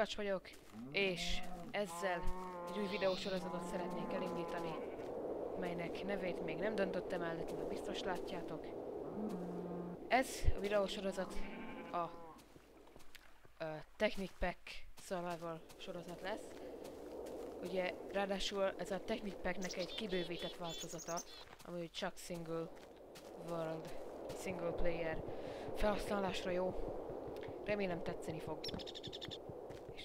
Szivacs vagyok, és ezzel egy új videósorozatot szeretnék elindítani, melynek nevét még nem döntöttem el, de biztos látjátok. Ez a videósorozat a, a Technic Pack Survival sorozat lesz. Ugye ráadásul ez a Technic Packnek egy kibővített változata, ami csak single world, single player felhasználásra jó. Remélem tetszeni fog.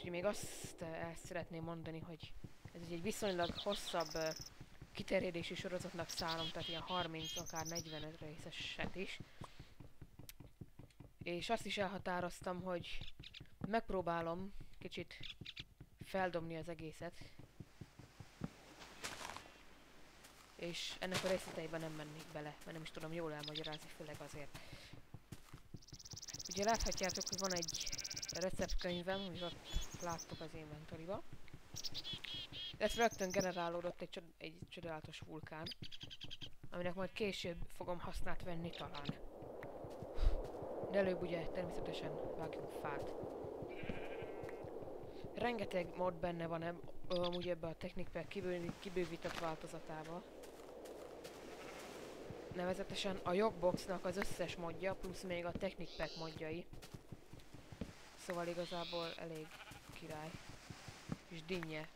Ugye még azt uh, el szeretném mondani, hogy ez egy viszonylag hosszabb uh, kiterjedési sorozatnak szállom, tehát ilyen 30, akár 45 részeset is. És azt is elhatároztam, hogy megpróbálom kicsit feldobni az egészet. És ennek a részleteiben nem mennék bele, mert nem is tudom jól elmagyarázni, főleg azért. Ugye láthatjátok, hogy van egy receptkönyvem, amit ott láttok az inventoriba. Ez rögtön generálódott egy, csod egy csodálatos vulkán, aminek majd később fogom használt venni talán. De előbb ugye természetesen vágjunk fát. Rengeteg mod benne van eb amúgy ebbe a technikák kibő kibővített változatába. Nevezetesen a jogboxnak az összes modja, plusz még a Technic Pack modjai. Szóval igazából elég király. És dinnye.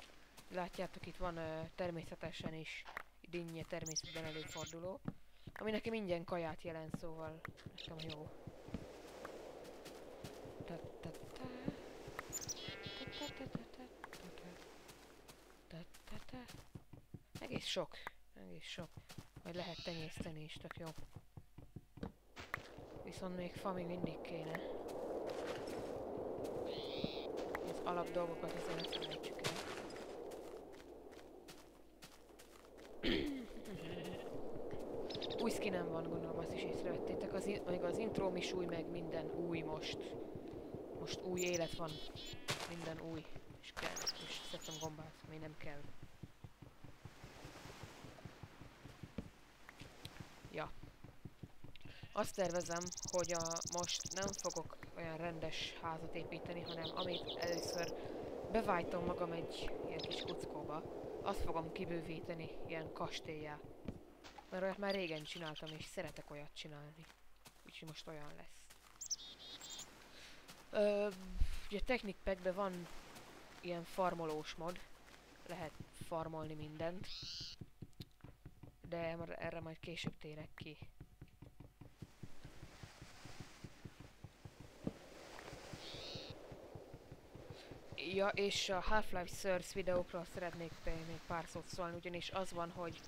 Látjátok, itt van uh, természetesen is dinnye természetben előforduló. Ami nekem ingyen kaját jelent, szóval nekem jó. Egész sok. Egész sok. Majd lehet tenyészteni is, tök jó. Viszont még fa még mindig kéne. Az alap dolgokat azért ne felejtsük el. új skinem van, gondolom azt is észrevettétek. Az, meg az intro is új, meg minden új most. Most új élet van. Minden új. És kell. És szedtem gombát, ami nem kell. Ja. Azt tervezem, hogy a, most nem fogok olyan rendes házat építeni, hanem amit először bevájtom magam egy ilyen kis kuckóba, azt fogom kibővíteni ilyen kastélyá. Mert olyat már régen csináltam, és szeretek olyat csinálni. Úgyhogy most olyan lesz. Ö, ugye Technic Packben van ilyen farmolós mod. Lehet farmolni mindent. De erre majd később térek ki. Ja, és a Half-Life Source videókról szeretnék még pár szót szólni, ugyanis az van, hogy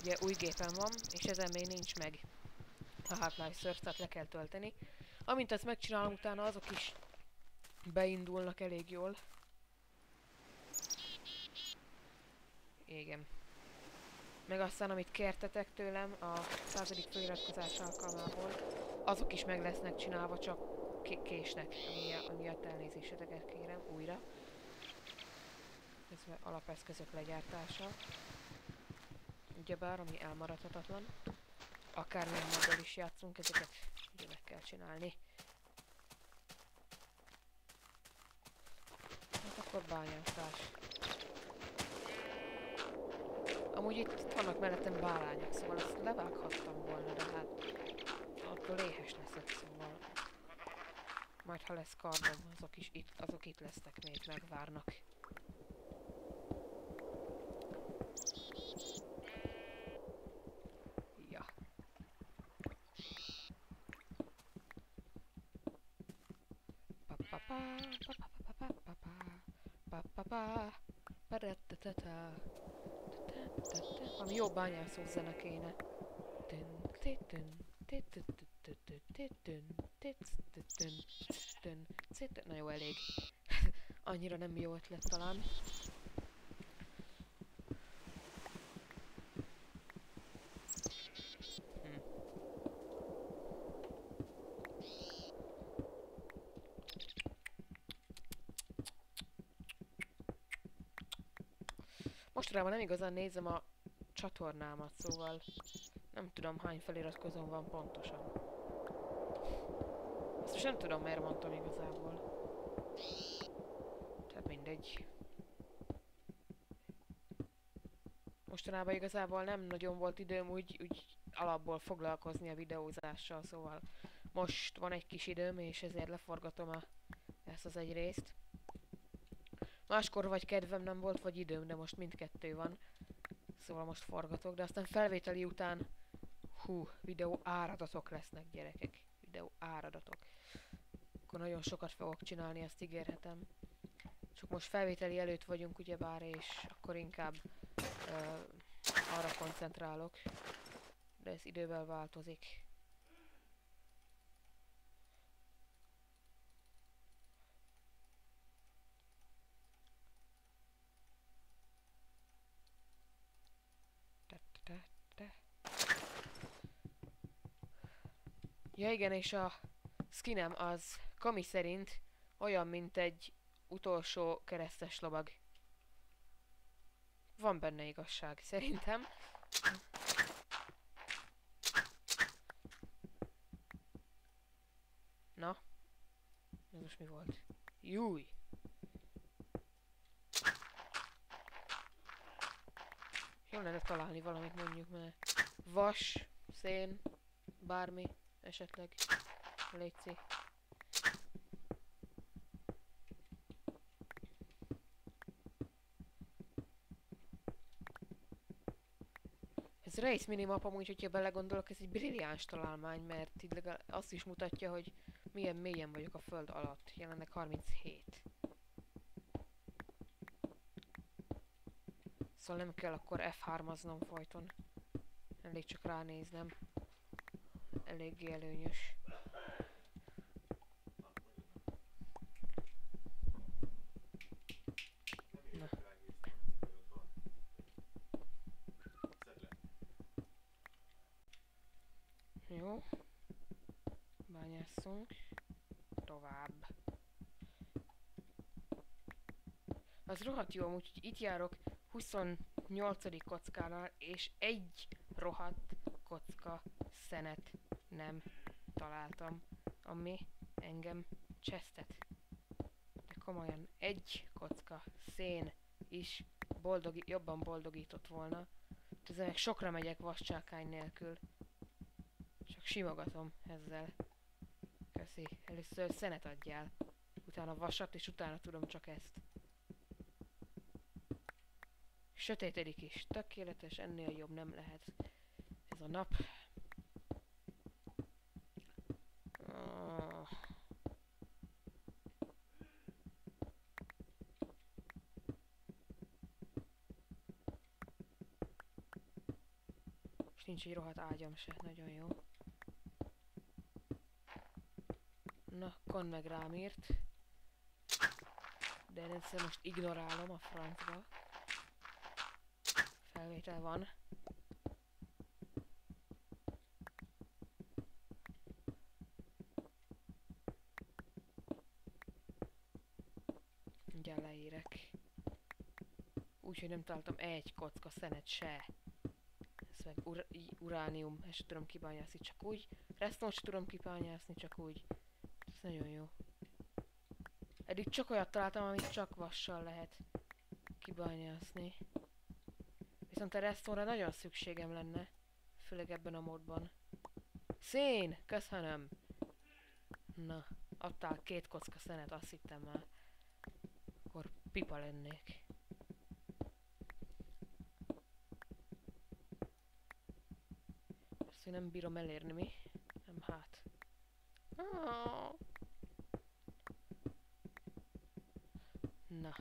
ugye új gépen van, és ezen még nincs meg a Half-Life Source, tehát le kell tölteni. Amint ezt megcsinálom, utána azok is beindulnak elég jól. Igen. Meg aztán, amit kértetek tőlem a századik feliratkozás alkalmából, azok is meg lesznek csinálva, csak késnek, amiatt elnézéseteket kérem újra. Ez alapeszközök legyártása. Ugyebár, ami elmaradhatatlan. Akármilyen moddal is játszunk, ezeket ugye meg kell csinálni. Hát akkor bányászás. Amúgy itt vannak mellettem bálányok, szóval ezt levághattam volna, de hát attól éhes leszek, szóval majd ha lesz kardom, azok is itt, azok itt lesznek még, megvárnak. Ami jó bányászó zene kéne. Na jó, elég. Annyira nem jó ötlet talán. Mostanában nem igazán nézem a csatornámat, szóval nem tudom hány feliratkozón van pontosan. Ezt most nem tudom miért mondtam igazából. Tehát mindegy. Mostanában igazából nem nagyon volt időm úgy, úgy alapból foglalkozni a videózással, szóval most van egy kis időm, és ezért leforgatom a, ezt az egy részt. Máskor vagy kedvem nem volt, vagy időm, de most mindkettő van. Szóval most forgatok, de aztán felvételi után hú, videó áradatok lesznek gyerekek. Videó áradatok. Akkor nagyon sokat fogok csinálni, ezt ígérhetem. Csak most felvételi előtt vagyunk ugyebár, és akkor inkább uh, arra koncentrálok. De ez idővel változik. Ja igen, és a skinem az Kami szerint olyan, mint egy utolsó keresztes lovag. Van benne igazság, szerintem. Na. Ez most mi volt? Júj! Jól lenne találni valamit mondjuk, mert vas, szén, bármi esetleg. Léci. Ez Race minimap amúgy, hogyha belegondolok, ez egy brilliáns találmány, mert így legalább azt is mutatja, hogy milyen mélyen vagyok a föld alatt. Jelenleg 37. Szóval nem kell akkor F3-aznom folyton. Elég csak ránéznem eléggé előnyös. Na. Jó. Bányásszunk. Tovább. Az rohadt jó, úgyhogy itt járok 28. kockánál, és egy rohadt kocka szenet nem találtam, ami engem csesztet. De komolyan, egy kocka szén is boldogi, jobban boldogított volna. Tüzenek sokra megyek vascsákány nélkül. Csak simogatom ezzel. Köszi. Először szenet adjál. Utána vasat, és utána tudom csak ezt. Sötétedik is. Tökéletes, ennél jobb nem lehet. Ez a nap. Nincs egy rohadt ágyam se, nagyon jó. Na, Kon meg rám írt. De én egyszer most ignorálom a francba. Felvétel van. Mindjárt leírek. Úgyhogy nem találtam egy kocka szenet se meg ur uránium, ezt tudom kibányászni csak úgy. Resznót sem tudom kibányászni csak úgy. Ez nagyon jó. Eddig csak olyat találtam, amit csak vassal lehet kibányászni. Viszont a resztóra nagyon szükségem lenne. Főleg ebben a módban. Szén! Köszönöm! Na, adtál két kocka szenet, azt hittem már. Akkor pipa lennék. Én nem bírom elérni, mi? Nem hát. Na.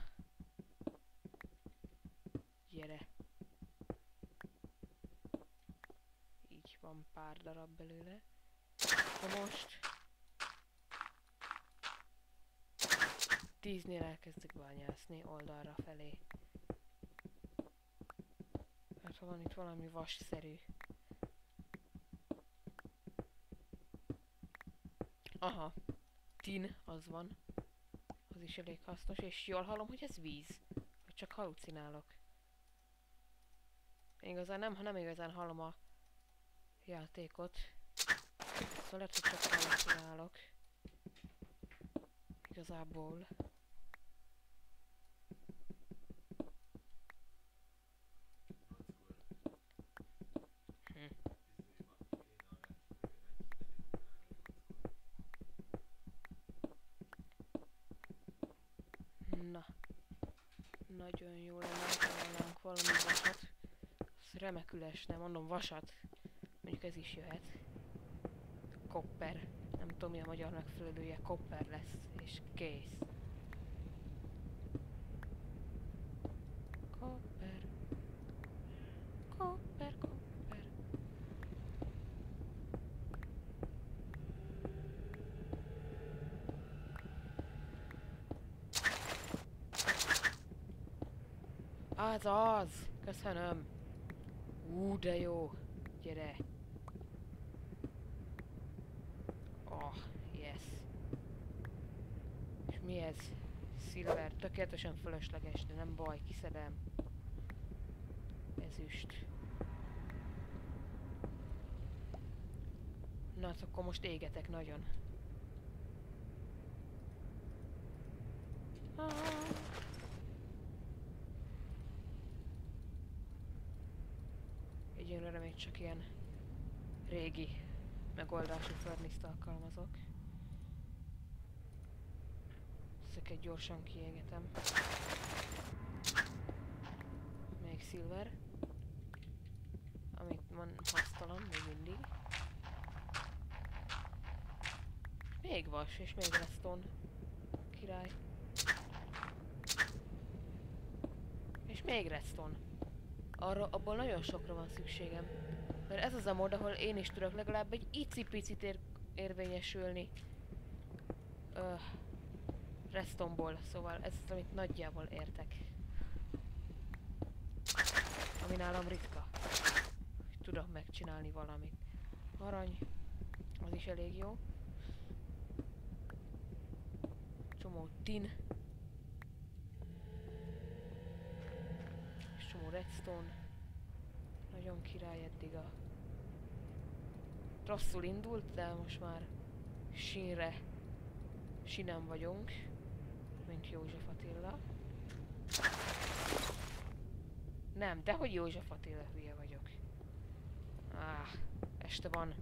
Gyere. Így van pár darab belőle. Na most... Tíznél elkezdek bányászni oldalra felé. Hát ha van itt valami vasszerű. Aha. Tin, az van. Az is elég hasznos, és jól hallom, hogy ez víz. Vagy csak halucinálok. Én igazán nem, nem igazán hallom a játékot. Szóval lehet, hogy csak halucinálok. Igazából. Nagyon jó lenne, találnánk valami vasat. Ez remekül esne, mondom vasat. Mondjuk ez is jöhet. Kopper. Nem tudom mi a magyar megfelelője, kopper lesz, és kész. Kopper. Kopper, kopper. Az az! Köszönöm! Ú, de jó! Gyere! Oh, yes! És mi ez? Silver, tökéletesen fölösleges, de nem baj, kiszedem. Ezüst. Na, hát akkor most égetek nagyon. Ah. Egyelőre még csak ilyen régi megoldású furnace alkalmazok. Ezeket gyorsan kiégetem. Még silver. Amit van hasztalan még mindig. Még vas, és még redstone. Király. És még redstone. Arra, abból nagyon sokra van szükségem. Mert ez az a mód, ahol én is tudok legalább egy icipicit ér érvényesülni. Öh. Restomból, szóval ez az, amit nagyjából értek. Ami nálam ritka. Tudok megcsinálni valamit. Arany, az is elég jó. Csomó tin. Redstone. Nagyon király eddig a... Rosszul indult, de most már sínre sinem vagyunk, mint József Attila. Nem, dehogy József Attila hülye vagyok. Ah, este van.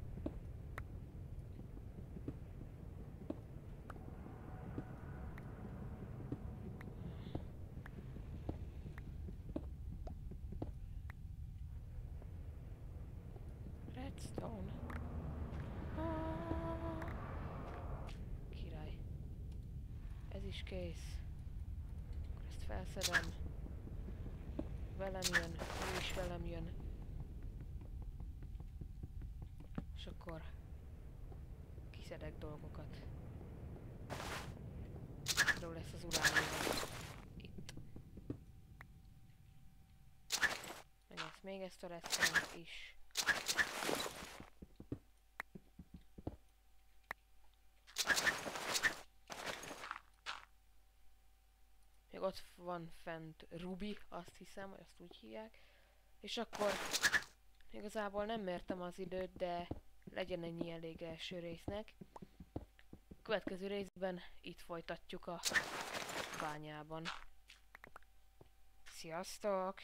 Redstone. Ah. Király. Ez is kész. Akkor ezt felszedem. Velem jön, ő is velem jön. És akkor kiszedek dolgokat. Például lesz az uránium. Itt. Meg ezt még ezt a redstone is. Még ott van fent Ruby, azt hiszem, hogy azt úgy hívják. És akkor igazából nem mértem az időt, de legyen ennyi elég első résznek. Következő részben itt folytatjuk a bányában. Sziasztok!